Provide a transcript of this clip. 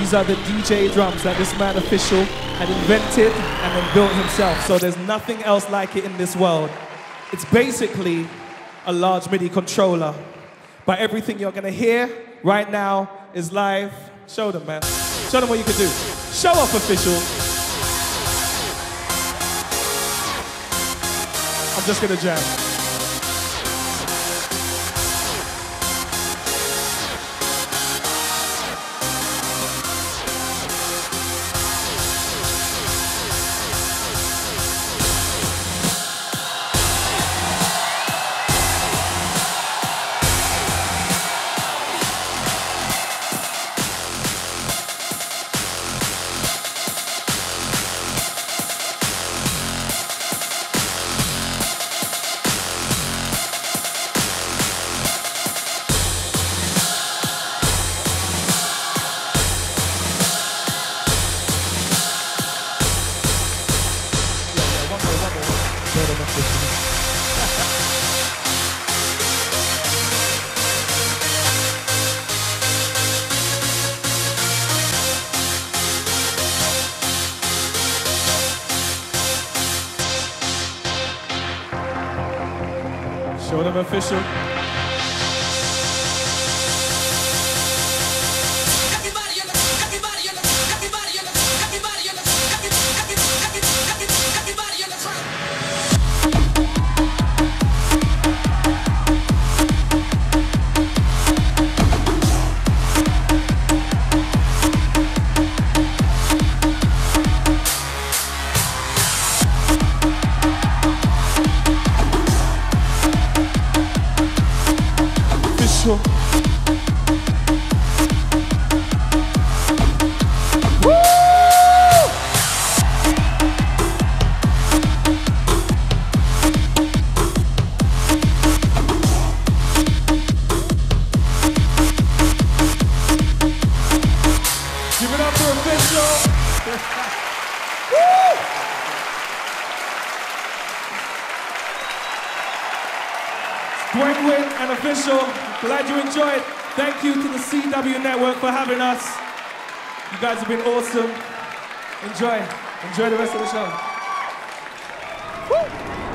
These are the DJ drums that this man AFISHAL had invented and then built himself. So there's nothing else like it in this world. It's basically a large MIDI controller. But everything you're gonna hear right now is live. Show them, man. Show them what you can do. Show off AFISHAL. I'm just gonna jam. Show them AFISHAL. AFISHAL. Give it up for AFISHAL. Dwayne Wynn and AFISHAL. Glad you enjoyed. Thank you to the CW Network for having us. You guys have been awesome. Enjoy. Enjoy the rest of the show. Woo!